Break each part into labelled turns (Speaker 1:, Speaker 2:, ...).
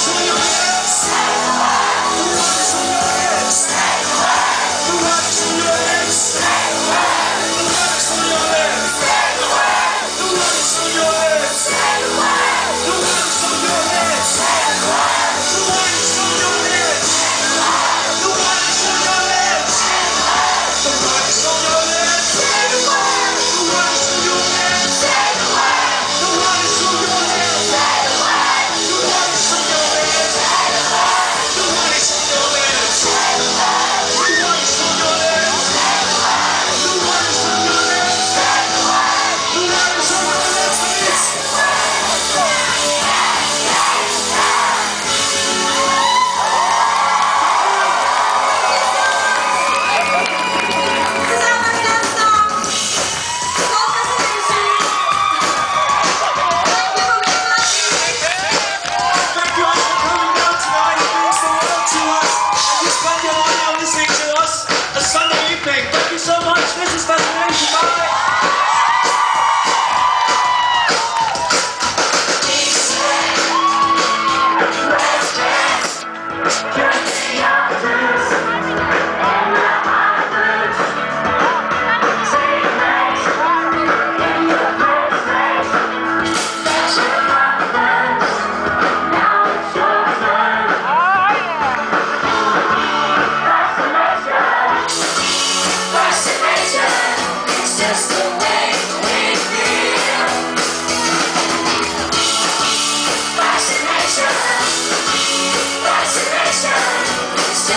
Speaker 1: Sing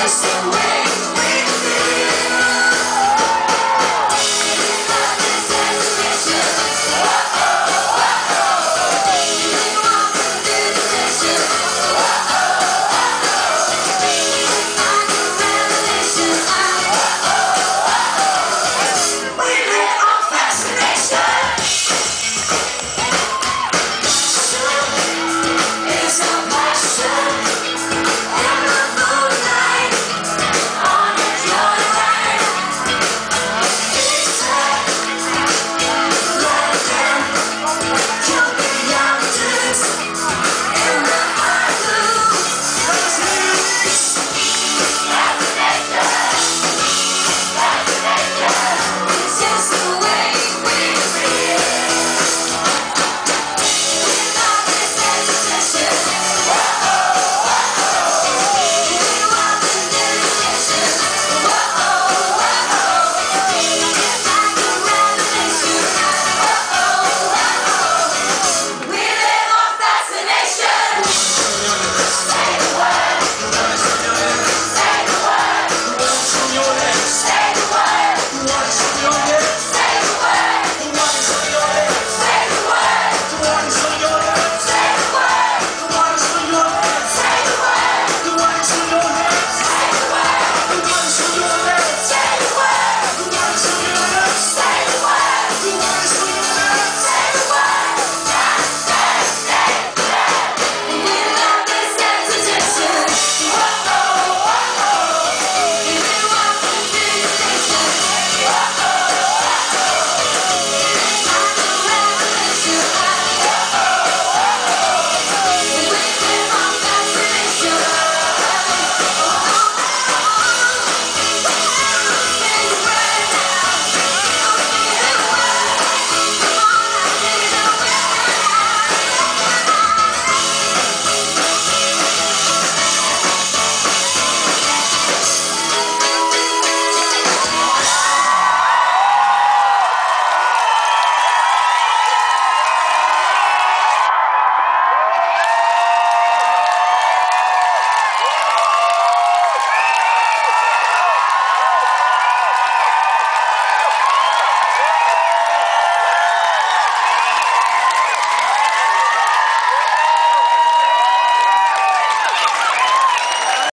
Speaker 1: That's the way.